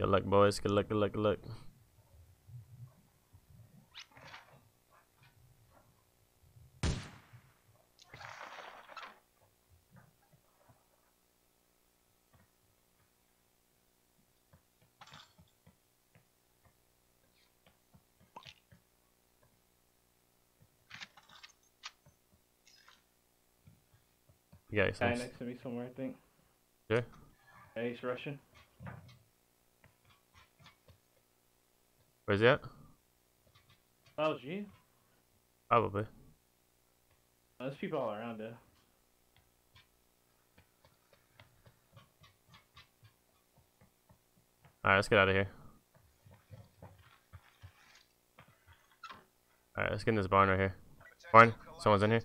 Good luck, boys. Good luck, good luck, good luck. Yeah, Guy next to me somewhere, I think. Yeah. Yeah, he's Russian. Where's he at? Gee. Probably. Oh, there's people all around there. Alright, let's get out of here. Alright, let's get in this barn right here. Barn, someone's in here.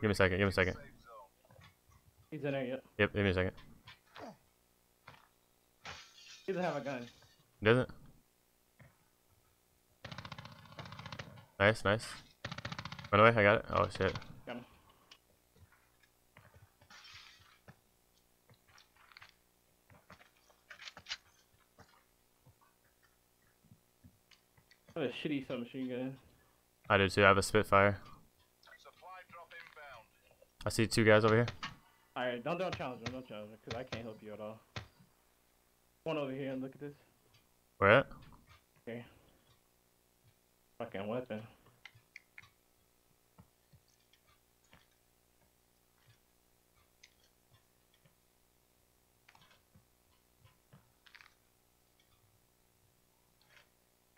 Give me a second, give me a second. He's in there, yep. Yep, give me a second. He doesn't have a gun. Does it? Nice, nice. Run away, I got it. Oh shit. Got him. I have a shitty submachine gun. I do too, I have a Spitfire. I see two guys over here. Alright, don't don't challenge him, don't challenge him, because I can't help you at all. One over here and look at this. Where at? Okay. Fucking weapon.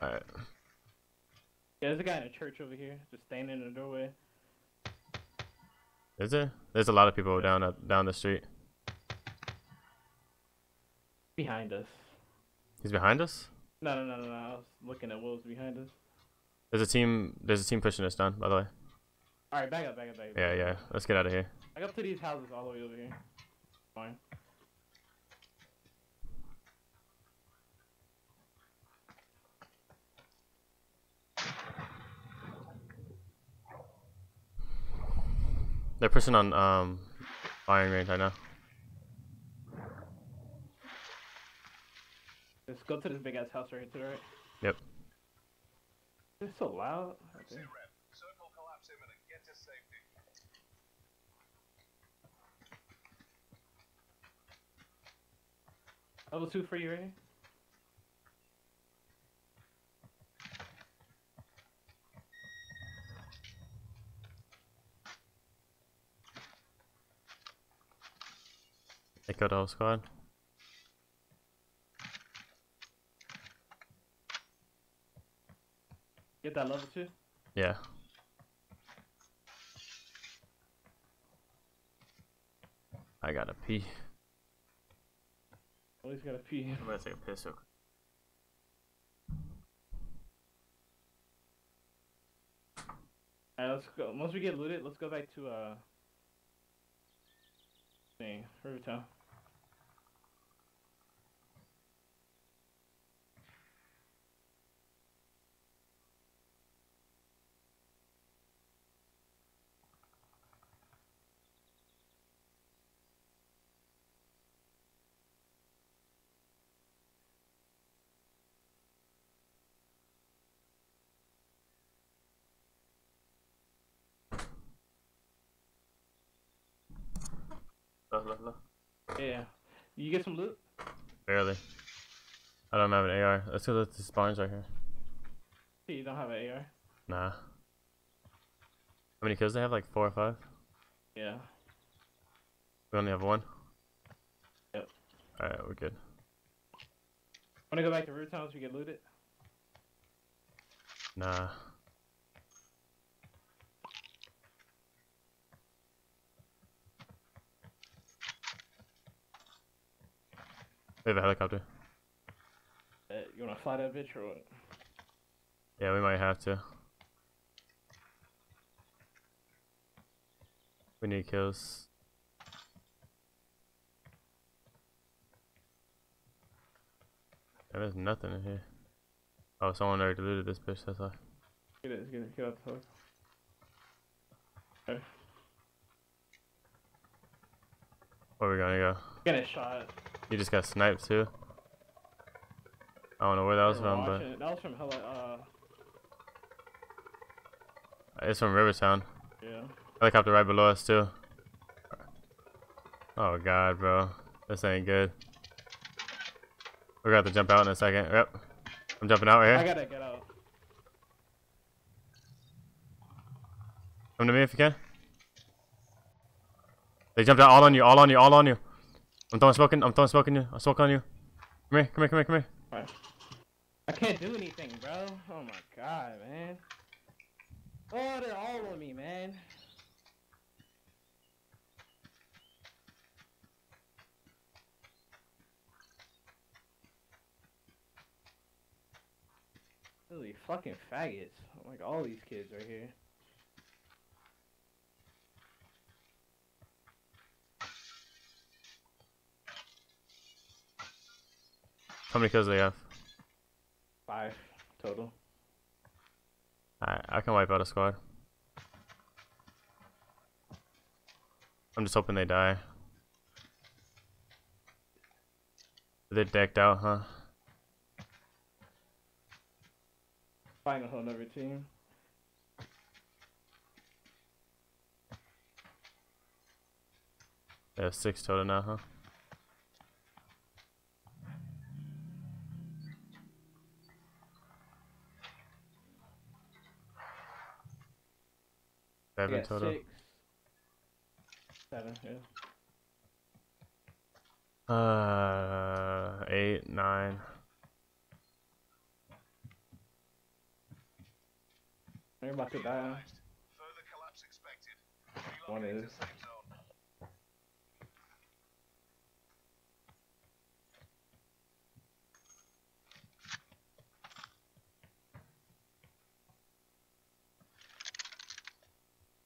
Alright. Yeah, there's a guy in a church over here, just standing in the doorway. Is there? There's a lot of people down up down the street. Behind us. He's behind us? No, no, no, no, no. I was looking at what was behind us. There's a team there's a team pushing us down, by the way. Alright, back up, back up, back up. Yeah, yeah. Let's get out of here. Back up to these houses all the way over here. Fine. They're pushing on um firing range right now. Let's go to this big ass house right here to the right. Yep. It's so loud. Okay. Circle collapse imminent. Get to safety. Level two for you, right? They killed the whole squad. Get that level two. Yeah. I gotta pee. Always gotta pee. I'm gonna take a piss real. Alright, let's go. Once we get looted, let's go back to uh. Thing, Rivertown. Yeah. You get some loot? Barely. I don't have an AR. Let's go to the spawns right here. You don't have an AR? Nah. How many kills they have? Like four or five? Yeah. We only have one? Yep. Alright, we're good. Wanna go back to Root once we get looted? Nah. We have a helicopter. Uh, you wanna fly that bitch or what? Yeah, we might have to. We need kills. There's nothing in here. Oh, someone already looted this bitch, that's why. Get it, get it, get out the hook. Okay. Where we gonna go? Get a shot. You just got sniped too. I don't know where that was from, but. That was from hella, uh, it's from Rivertown. yeah. Helicopter right below us too. Oh god, bro. This ain't good. We're gonna have to jump out in a second. Yep. I'm jumping out right here. I gotta get out. Come to me if you can. They jumped out all on you, all on you, all on you. I'm throwing smoke in, I'm throwing smoke you. I'm smoke on you. Come here, come here, come here, come here. I can't do anything, bro. Oh my god, man. Oh, they're all on me, man. Holy fucking faggots. Like all these kids right here. How many kills do they have? Five total. Alright, I can wipe out a squad. I'm just hoping they die. They're decked out, huh? Find a whole nother team. They have six total now, huh? Seven got total. six. Seven, yeah. Uh, eight, nine. They're about to die. Further collapse expected. One is.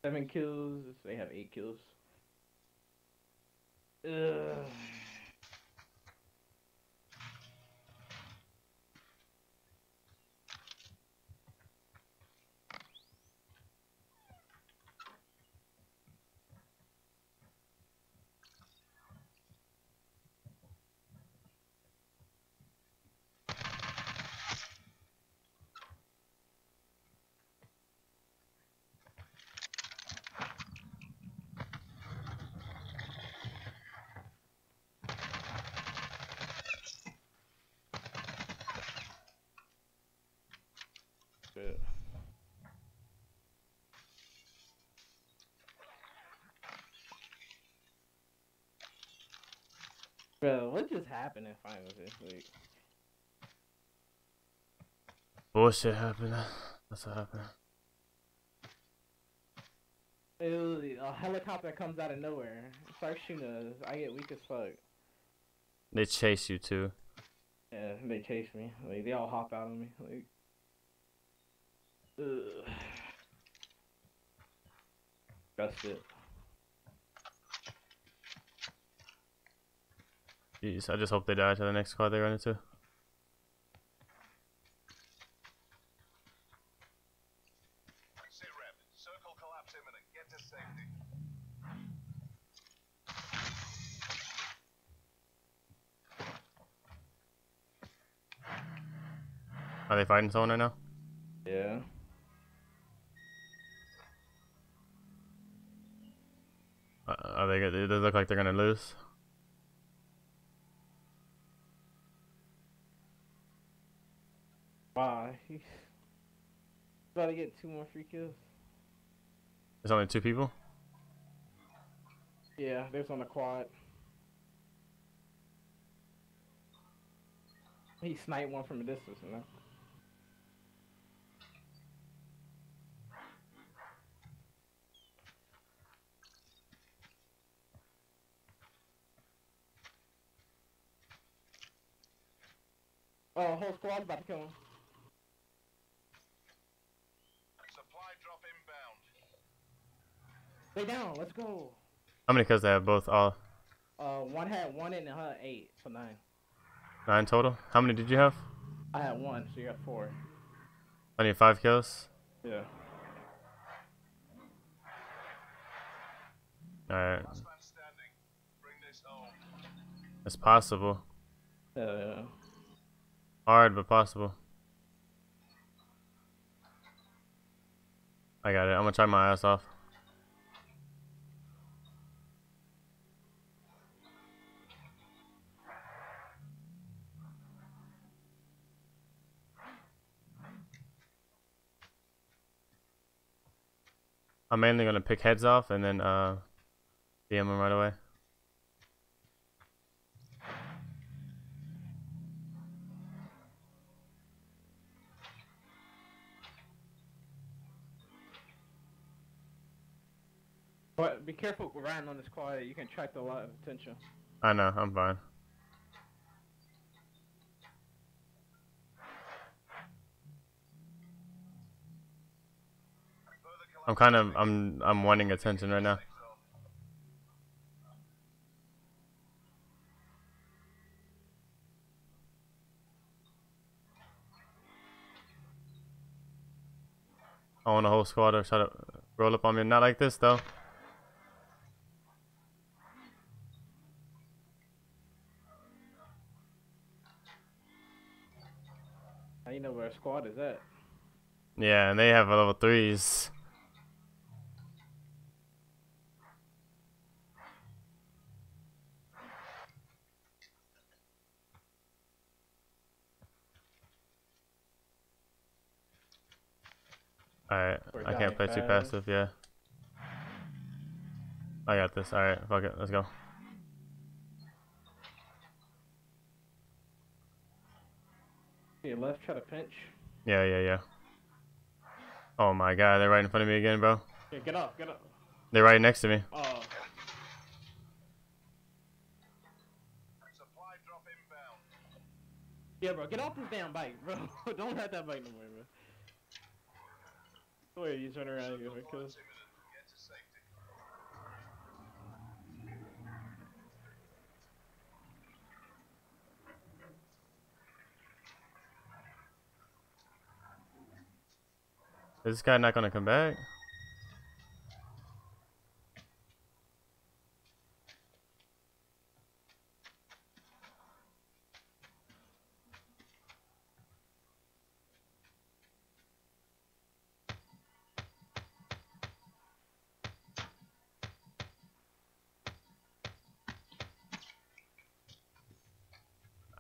Seven kills. They have eight kills. Ugh. Bro, what just happened in finals this week? Bullshit happened. That's what happened. It was, a helicopter comes out of nowhere, starts shooting us. I get weak as fuck. They chase you too. Yeah, they chase me. Like they all hop out on me. Like, ugh. That's it. Jeez, I just hope they die to the next car they run into. Sit rep. Circle collapse imminent. Get to safety. Are they fighting someone right now? Yeah. Are they? They look like they're gonna lose. Why? He's about to get two more free kills. There's only two people. Yeah, there's on the quad. He sniped one from a distance, you know. Oh, whole squad's about to kill him. Supply drop inbound. They down. Let's go. How many kills they have? Both all Uh, one had one and uh, eight, so nine. nine total. How many did you have? I had one, so you got four. I need five kills. Yeah. All right. Last man standing. Bring this home. It's possible. Uh, Hard, but possible. I got it. I'm gonna try my ass off. I'm mainly gonna pick heads off and then uh DM them right away. But be careful riding on this quad. You can attract a lot of attention. I know, I'm fine. I'm kind of I'm I'm wanting attention right now. I want a whole squad to try to roll up on me. Not like this though. Squad is at. Yeah, and they have a level threes. Alright, I can't play too fast. passive, yeah. I got this. Alright, fuck it, let's go. Your left, try to pinch. Yeah, yeah, yeah. Oh my god, they're right in front of me again, bro. Yeah, get up, get up. They're right next to me. Oh, Supply drop inbound. yeah, bro, get off this damn bike, bro. Don't ride that bike no more, bro. Where you turn around Violence imminent. Is this guy not gonna come back?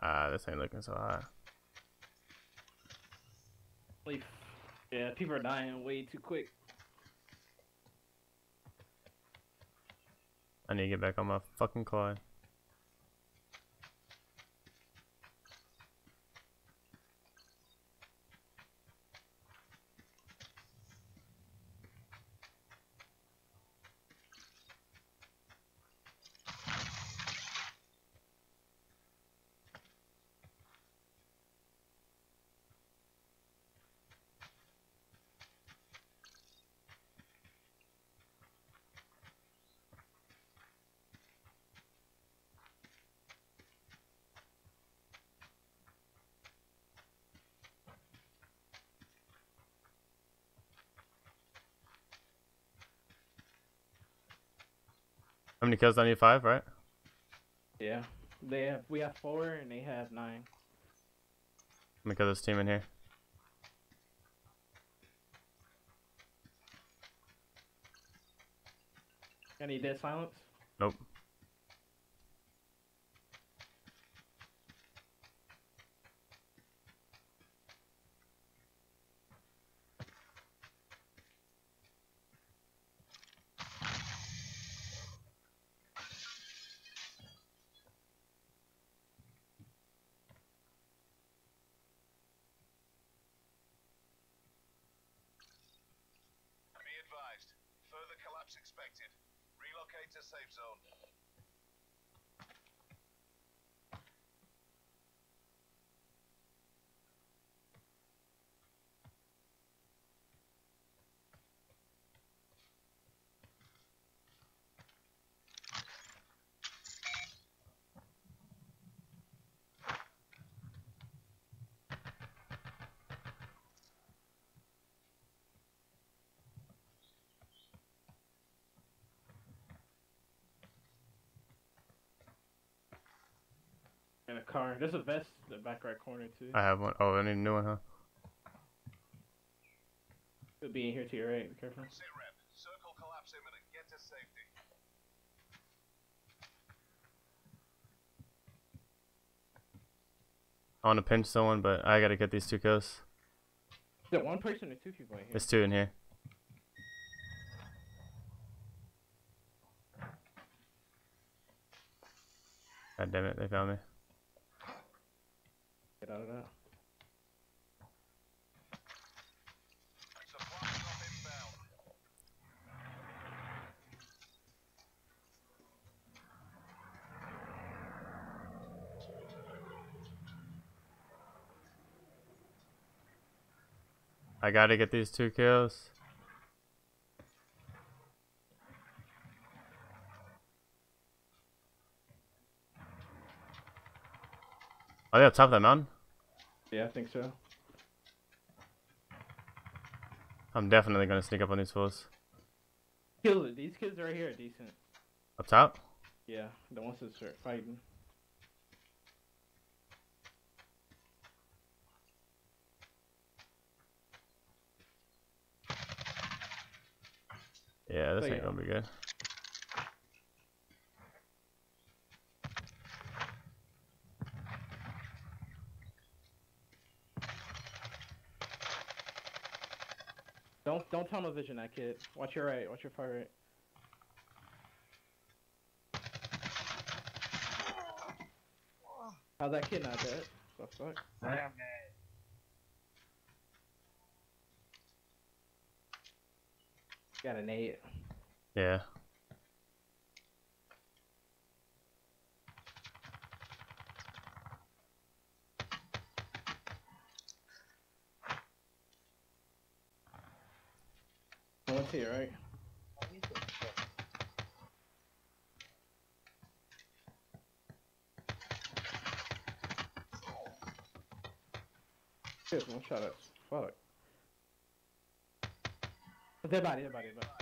Ah, this ain't looking so hot. Yeah, people are dying way too quick. I need to get back on my fucking quad. How many kills do I need? Five, right? Yeah. They have we have four and they have nine. Let me kill this team in here. Any dead silence? Nope. Be advised. Further collapse expected. Relocate to safe zone. In a car. There's a vest in the back right corner too. I have one. Oh, I need a new one, huh? Could be in here to your right. Be careful. Sit rep. Circle collapse imminent. Get to safety. I want to pinch someone, but I gotta get these two kills. Is there one person or two people in here? There's two in here. God damn it, they found me. Out of that. I gotta get these two kills. Are they up top of that mountain? Yeah, I think so. I'm definitely gonna sneak up on these fools. Kills These kids right here are decent. Up top? Yeah, the ones that start fighting. Yeah, this ain't yeah. gonna be good. Don't don't tunnel vision that kid. Watch your right. Watch your far right. How's that kid not dead? The fuck? Got an eight. Yeah. One's here, right? Shit, one shot at. Fuck. Dead body, body, body.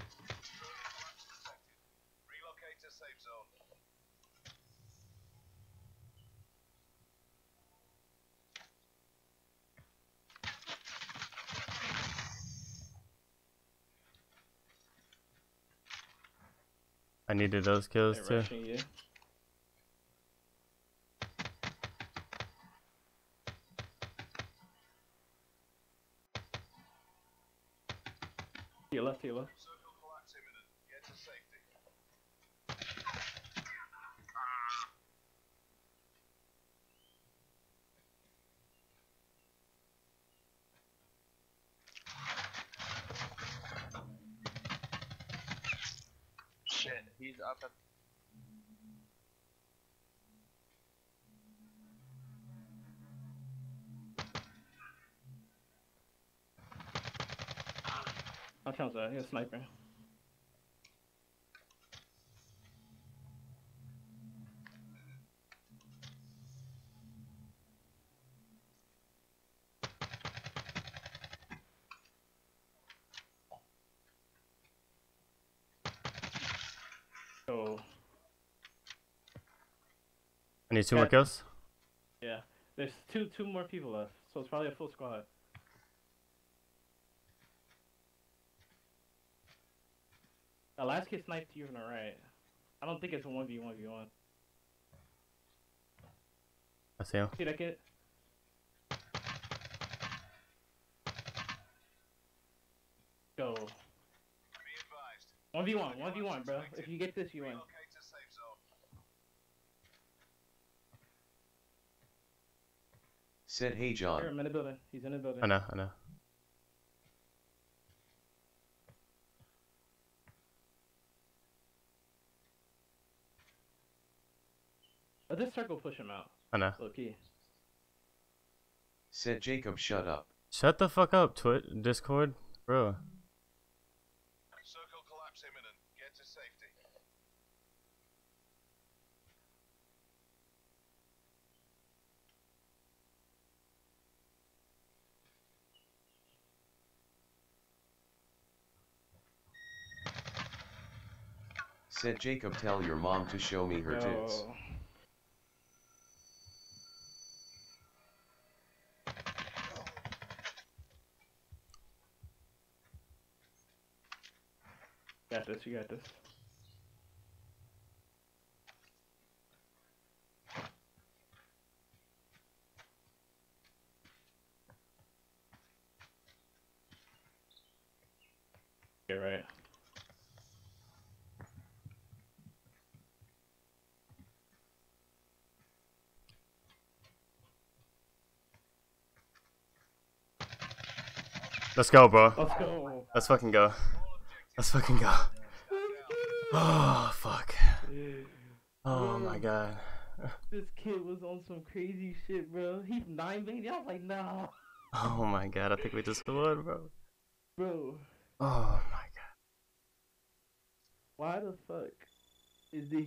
I needed those kills They're too. you. To your left, to your left. Circle collapse imminent. Get to safety. Shit, he's up at How comes that? He's a sniper. So I need two more kills. yeah, there's two two more people left, so it's probably a full squad. The last kid sniped you from the right. I don't think it's a one v one v one. I see him. See that kid? Go. Be advised. One v one, one v one, bro. If you get this, you win. Relocate to safe zone. Said, hey Here, John, I'm in the building. He's in the building. I know, I know. Let this circle push him out. I know. Low key. said Jacob shut up. Shut the fuck up, Twit Discord, bro. Circle collapse imminent. Get to safety. Said Jacob tell your mom to show me her tits. Yo. Got this. You got this. Yeah, right. Let's go, bro. Let's go. Let's fucking go. Let's fucking go. Oh, fuck. Oh my god. This kid was on some crazy shit, bro. He's nine baby. I was like, nah, Oh my god, I think we just won, bro. bro. Oh my god. Why the fuck is he